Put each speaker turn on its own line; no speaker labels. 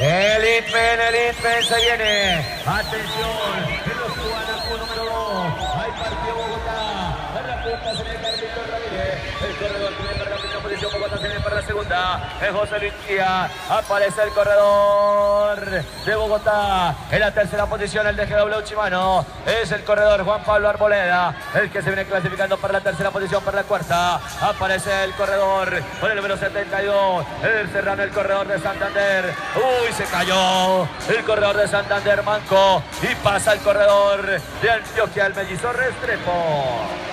El Itmen, el Itmen se viene. Atención, en los Guanacu número 2. Hay partido Bogotá. A la punta se le Carlito Ramírez. El corredor tiene posición. Bogotá se viene para la segunda. Es José Luis Chía. Aparece el corredor de Bogotá. En la tercera posición el de GW Chimano. Es el corredor Juan Pablo Arboleda. El que se viene clasificando para la tercera posición, para la cuarta. Aparece el corredor con el número 72. El Serrano, el corredor de Santander. Uy, se cayó el corredor de Santander Manco y pasa el corredor de Antioquia, el mellizo Restrepo.